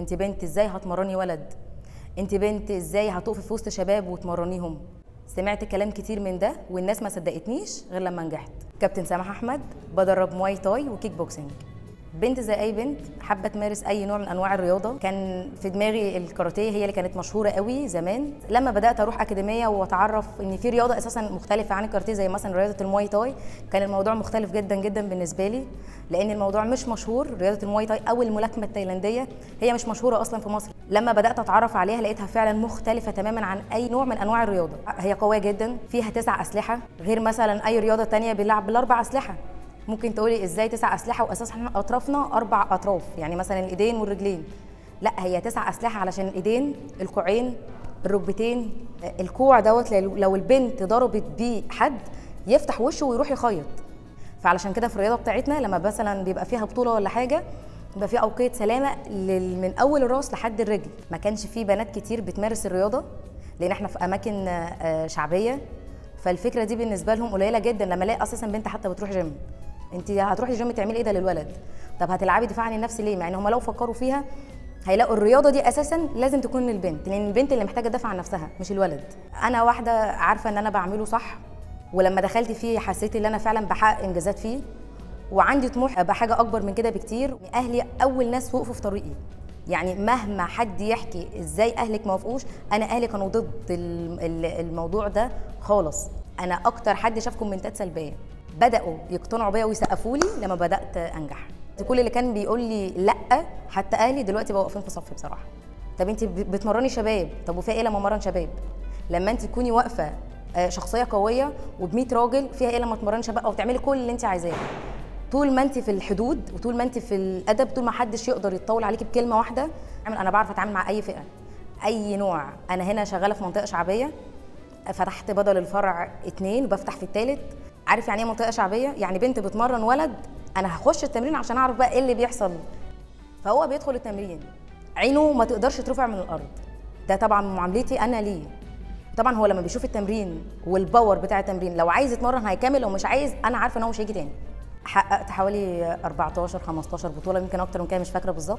انت بنت إزاي هتمرني ولد؟ انت بنت إزاي هتقفي في وسط شباب وتمرنيهم؟ سمعت كلام كتير من ده والناس ما صدقتنيش غير لما نجحت. كابتن سماح أحمد بدرب مواي تاي وكيك بوكسنج بنت زي أي بنت حابة تمارس أي نوع من أنواع الرياضة. كان في دماغي الكاراتيه هي اللي كانت مشهورة قوي زمان. لما بدأت أروح أكاديمية وأتعرف إن في رياضة أساسا مختلفة عن الكاراتيه زي مثلا رياضة المواي تاي كان الموضوع مختلف جدا جدا بالنسبة لي لأن الموضوع مش مشهور. رياضة المواي تاي أو الملاكمة التايلاندية هي مش مشهورة أصلا في مصر. لما بدأت أتعرف عليها لقيتها فعلا مختلفة تماما عن أي نوع من أنواع الرياضة. هي قوية جدا فيها تسع أسلحة غير مثلا أي رياضة تانية بيلعب بالأربع أسلحة. ممكن تقولي إزاي تسع أسلحة واساسا إحنا أطرافنا أربع أطراف يعني مثلا الإيدين والرجلين. لا هي تسع أسلحة علشان الإيدين الكوعين الركبتين الكوع دوت لو البنت ضربت بيه حد يفتح وشه ويروح يخيط. فعلشان كده في الرياضة بتاعتنا لما مثلا بيبقى فيها بطولة ولا حاجة بيبقى في أوقية سلامة من أول الراس لحد الرجل. ما كانش في بنات كتير بتمارس الرياضة لأن إحنا في أماكن شعبية. فالفكرة دي بالنسبة لهم قليلة جدا لما ألاقي أساسا بنت حتى بتروح جيم انت هتروحي الجيم تعملي إيه ده للولد؟ طب هتلعبي دفاع عن النفس ليه؟ مع ان هم لو فكروا فيها هيلاقوا الرياضة دي أساسا لازم تكون للبنت لأن البنت اللي محتاجة تدافع عن نفسها مش الولد. أنا واحدة عارفة إن أنا بعمله صح ولما دخلت فيه حسيت إن أنا فعلا بحقق إنجازات فيه وعندي طموح أبقى حاجة أكبر من كده بكتير. أهلي أول ناس وقفوا في طريقي. يعني مهما حد يحكي إزاي أهلك ما وافقوش أنا أهلي كانوا ضد الموضوع ده خالص. أنا أكتر حد شاف كومنتات سلبية. بدأوا يقتنعوا بيا ويسقفوا لي لما بدأت أنجح. كل اللي كان بيقول لي لأ حتى أهلي دلوقتي بقوا واقفين في صفي بصراحة. طب انت بتمرني شباب طب وفيها إيه لما أمرن شباب؟ لما انت تكوني واقفة شخصية قوية وب100 راجل فيها إيه لما تمرني شباب؟ أو تعملي كل اللي انت عايزاه. طول ما انت في الحدود وطول ما انت في الأدب طول ما حدش يقدر يتطول عليكي بكلمة واحدة أنا بعرف أتعامل مع أي فئة. أي نوع. أنا هنا شغالة في منطقة شعبية فتحت بدل الفرع اتنين وبفتح في التالت. عارف يعني إيه منطقة شعبية؟ يعني بنت بتمرن ولد أنا هخش التمرين عشان أعرف بقى إيه اللي بيحصل. فهو بيدخل التمرين. عينه ما تقدرش ترفع من الأرض. ده طبعا معاملتي أنا ليه. طبعا هو لما بيشوف التمرين والباور بتاع التمرين لو عايز يتمرن هيكمل لو مش عايز أنا عارفة إن هو مش هيجي تاني. حققت حوالي 14 15 بطولة يمكن أكتر من كده مش فاكرة بالظبط.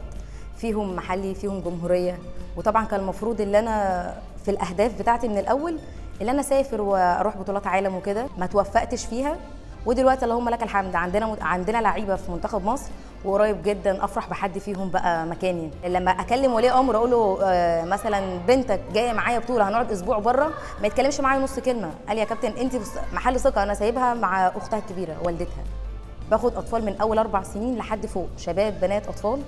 فيهم محلي فيهم جمهورية. وطبعا كان المفروض إن أنا في الأهداف بتاعتي من الأول اللي أنا اسافر وأروح بطولات عالم وكده ما توفقتش فيها. ودلوقتي اللهم لك الحمد عندنا عندنا لعيبة في منتخب مصر وقريب جدا أفرح بحد فيهم بقى مكاني. لما أكلم ولي أمر أقول له آه مثلا بنتك جاية معايا بطولة هنقعد أسبوع بره ما يتكلمش معايا نص كلمة. قال يا كابتن أنت محل ثقة أنا سايبها مع أختها الكبيرة والدتها. باخد أطفال من أول أربع سنين لحد فوق شباب بنات أطفال.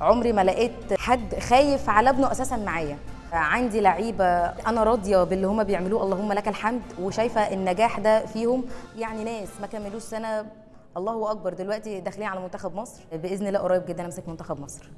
عمري ما لقيت حد خايف على ابنه أساسا معايا. عندي لعيبة أنا راضية باللي هم بيعملوه اللهم لك الحمد وشايفة النجاح ده فيهم. يعني ناس ما كملوش سنة الله أكبر دلوقتي داخلين على منتخب مصر. بإذن الله قريب جدا أمسك منتخب مصر.